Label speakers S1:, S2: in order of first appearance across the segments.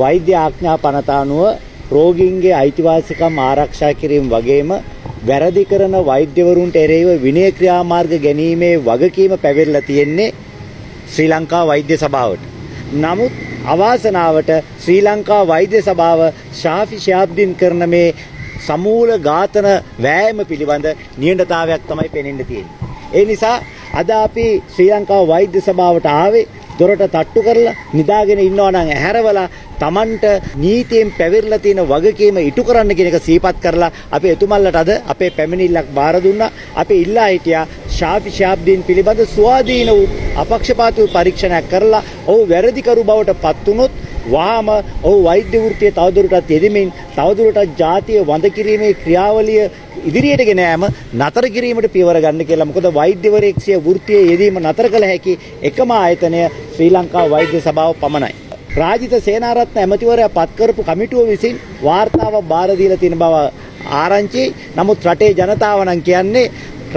S1: වෛද්‍ය ආඥා පනත අනුව රෝගීන්ගේ අයිතිවාසිකම් ආරක්ෂා කිරීම වගේම වැරදි කරන වෛද්‍යවරුන්ට එරෙහිව විනය ක්‍රියාමාර්ග ගැනීමේ වගකීම පැවරලා තියෙන්නේ ශ්‍රී ලංකා වෛද්‍ය සභාවට. නමුත් අවාසනාවට ශ්‍රී ලංකා වෛද්‍ය සභාව ශාෆි ශාබ්දින් කරන මේ සමූල ඝාතන වෑයම පිළිබඳ නියඬතාවයක් තමයි පෙනෙන්න තියෙන්නේ. ඒ නිසා අද අපි ශ්‍රී ලංකා වෛද්‍ය සභාවට ආවේ දොරට තට්ටු කරලා නිදාගෙන ඉන්නවා නම් ඇහැරවලා Tamanට නීතියෙන් පැවිරලා තියෙන වගකීම ඉටු කරන්න කියන එක සිහිපත් කරලා අපි එතුමල්ලට අද අපේ පැමිණිල්ලක් බාර දුන්නා. අපි ඉල්ලා හිටියා ශාෆි ශාබ්දීන් පිළිබඳ ස්වාධීන වූ අපක්ෂපාතී පරීක්ෂණයක් කරලා ඔහු වැරදිකරු බවට පත් වුණොත් වහාම ඔහු වෛද්‍ය වෘත්තිය තවදුරටත් යෙදෙමින් තවදුරටත් ජාතිය වඳ කිරීමේ ක්‍රියාවලිය ඉදිරියට ගෙන යාම නතර කිරීමට පියවර ගන්න කියලා. මොකද වෛද්‍යවරයෙක් සිය වෘත්තියේ යෙදීම නතර කළ හැකි එකම ආයතනය ශ්‍රී ලංකා වෛද්‍ය සභාව පමණයි. රාජිත සේනාරත්න ඇමතිවරයා පත් කරපු කමිටුව විසින් වාර්තාව බාර දීලා තියෙන බව ආරංචි. නමුත් රටේ ජනතාව නම් කියන්නේ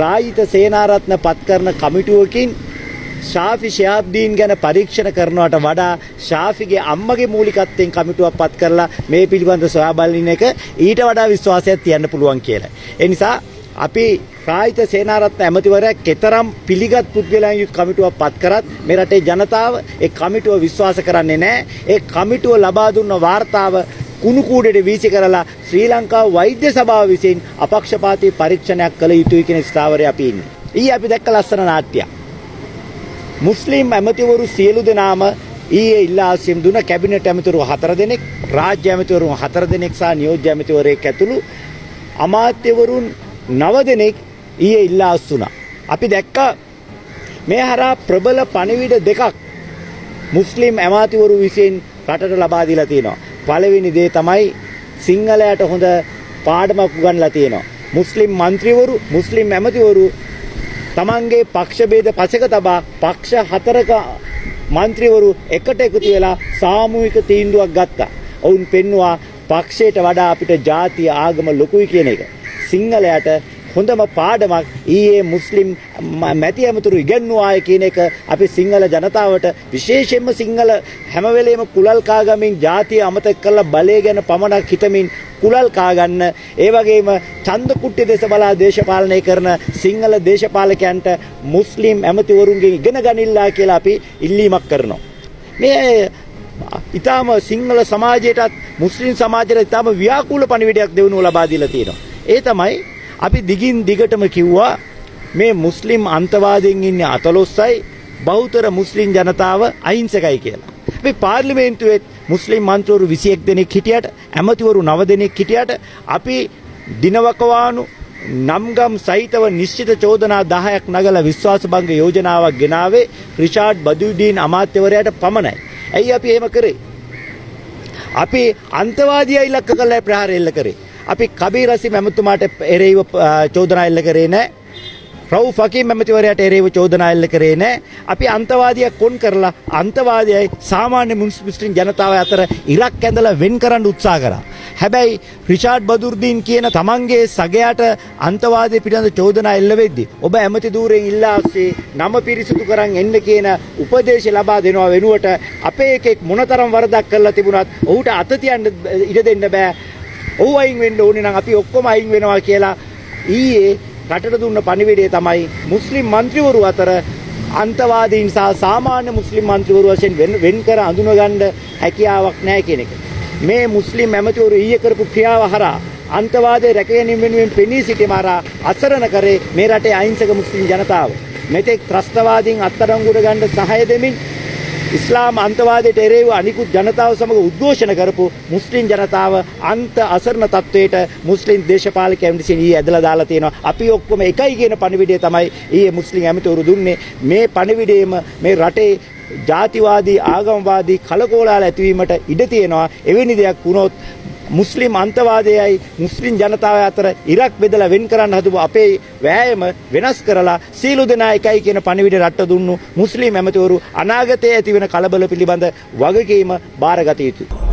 S1: රාජිත සේනාරත්න පත් කරන කමිටුවකින් ශාෆි ශයාබ්දීන් ගැන පරීක්ෂණ කරනවට වඩා ශාෆිගේ අම්මගේ මූලිකත්වයෙන් කමිටුවක් පත් කරලා මේ පිළිබඳ සොයා බලන එක ඊට වඩා විශ්වාසයක් තියන්න පුළුවන් කියලා. ඒ නිසා අපි රායිත සේනාරත්න ඇමතිවරයා කෙතරම් පිළිගත් පුද්ගලයන් යුත් කමිටුවක් පත් කරත් මේ රටේ ජනතාව ඒ කමිටුව විශ්වාස කරන්නේ නැහැ. ඒ කමිටුව ලබා දුන්න වාර්තාව කුණු කූඩේට වීසි කරලා ශ්‍රී ලංකා වෛද්‍ය සභාව විසින් අපක්ෂපාතී පරීක්ෂණයක් කළ යුතුයි කියන ස්ථාවරේ අපි ඉන්නේ. ඊයේ අපි දැක්ක ලස්සන නාට්‍යයක්. මුස්ලිම් ඇමතිවරු සියලු දෙනාම ඊයේ ඉල්ලාසියම් දුන කැබිනට් ඇමතිවරු හතර දෙනෙක් රාජ්‍ය ඇමතිවරුන් හතර දෙනෙක් සහ නියෝජ්‍ය ඇමතිවරයෙක් ඇතුළු අමාත්‍යවරුන් නව දෙනෙක් ඊයේ ඉල්ලාස් වුණා. අපි දැක්ක මේ හරහා ප්‍රබල පණිවිඩ දෙකක් මුස්ලිම් ඇමාතිවරු විසින් රටට ලබා දීලා තියෙනවා. පළවෙනි දේ තමයි සිංහලයට හොඳ පාඩමක් උගන්ලා තියෙනවා. මුස්ලිම් මන්ත්‍රීවරු මුස්ලිම් ඇමතිවරු තමන්ගේ පක්ෂ ભેද පසෙක තබා පක්ෂ හතරක മന്ത്രിවරු එකට එකතු වෙලා සාමූහික තීන්දුවක් ගත්තා. ඔවුන් පෙන්නවා පක්ෂයට වඩා අපිට ජාතිය ආගම ලොකුයි කියන එක. සිංහලයට හොඳම පාඩමක් ඊයේ මුස්ලිම් මැති ඇමතුරු ඉගැන්වුවාය කියන එක අපි සිංහල ජනතාවට විශේෂයෙන්ම සිංහල හැමවෙලේම කුලල්කාගමින් ජාතිය අමතක කරලා බලය ගැන පමණක් හිතමින් කුලල් කාගන්න ඒ වගේම ඡන්ද කුට්ටි දෙස බලා දේශපාලනය කරන සිංහල දේශපාලකයන්ට මුස්ලිම් ඇමතිවරුන්ගෙන් ඉගෙන ගනිල්ලා කියලා අපි ඉල්ලීමක් කරනවා. මේ ඊටාම සිංහල සමාජයටත් මුස්ලිම් සමාජයට ඊටාම ව්‍යාකූල පණිවිඩයක් දෙවනු ලබා දීලා තියෙනවා. ඒ තමයි අපි දිගින් දිගටම කිව්වා මේ මුස්ලිම් අන්තවාදයෙන් ඉන්නේ අතලොස්සයි බෞද්ධ මුස්ලිම් ජනතාව අහිංසකයි කියලා. අපි පාර්ලිමේන්තුවේ මුස්ලිම් මන්ත්‍රවරු 21 දෙනෙක් හිටියට ඇමතිවරු 9 දෙනෙක් හිටියට අපි දිනවකවානු නම්ගම් සහිතව නිශ්චිත චෝදනා 10ක් නගලා විශ්වාසභංග යෝජනාවක් ගෙනාවේ රිචාඩ් බදුඩීන් අමාත්‍යවරයාට පමණයි. ඇයි අපි එහෙම කරේ? අපි අන්තවාදියා ඉලක්ක කරලා ප්‍රහාර එල්ල කරේ. අපි කබීර් රසීම් ඇමතුමාට එරෙහිව චෝදනා එල්ල කරේ නැහැ. රව් ෆකීම් ඇමතිවරයාට එරෙහිව චෝදනා එල්ල කරේ නැහැ. අපි අන්තවාදියා කොන් කරලා අන්තවාදයයි සාමාන්‍ය මුස්ලිම් ජනතාව අතර ඉරක් ඇඳලා වෙන් කරන්න උත්සාහ කරා. හැබැයි රිචාඩ් බදුර්දීන් කියන තමන්ගේ සගයාට අන්තවාදයේ පිළිබඳ චෝදනා එල්ල වෙද්දී ඔබ ඇමති ධූරයෙන් ඉල්ලා අස්සේ නම පිරිසිදු කරන් එන්න කියන උපදේශ ලබා දෙනවා වෙනුවට අපේ එකෙක් මොනතරම් වරදක් කරලා තිබුණත් ඔහුට අත තියන්න ඉඩ දෙන්න බෑ. ඔහු අයින් වෙන්න ඕනේ නම් අපි ඔක්කොම අයින් වෙනවා කියලා ඊයේ රටට දුන්න පණිවිඩය තමයි මුස්ලිම් മന്ത്രിවරු අතර අන්තවාදීන් සහ සාමාන්‍ය මුස්ලිම් മന്ത്രിවරු වශයෙන් වෙන් කර අඳුනගන්න හැකියාවක් නැහැ කියන එක. මේ මුස්ලිම් ඇමතිවරු ඊයේ කරපු ක්‍රියාව හරහා අන්තවාදයේ රැකගැනීම වෙනුවෙන් පෙනී සිටීම හරහා අසරණ කරේ මේ රටේ අහිංසක මුස්ලිම් ජනතාව. මෙතෙක් ත්‍රස්තවාදීන් අත්අඩංගුවට ගන්න සහාය දෙමින් ඉස්ලාම් අන්තවාදයට එරෙහිව අනිකුත් ජනතාව සමග උද්ඝෝෂණ කරපු මුස්ලිම් ජනතාව අන්ත අසරණ තත්වයට මුස්ලිම් දේශපාලකයන් විසින් ඊයේ ඇදලා දාලා තියෙනවා. අපි ඔක්කොම එකයි කියන පණිවිඩය තමයි ඊයේ මුස්ලිම් ඇමතිවරු දුන්නේ. මේ පණිවිඩයම මේ රටේ ජාතිවාදී ආගමවාදී කලකෝලාල ඇතිවීමට ඉඩ තියෙනවා. එවැනි දෙයක් වුණොත් මුස්ලිම් අන්තවාදයයි මුස්ලිම් ජනතාව අතර ඉරක් බෙදලා වෙන් කරන්න හදපු අපේ වෑයම වෙනස් කරලා සීලු දෙනා එකයි කියන පණිවිඩ රට දුන්නු මුස්ලිම් ඇමතිවරු අනාගතයේ ඇතිවෙන කලබල පිළිබඳ වගකීම බාරගත යුතුයි.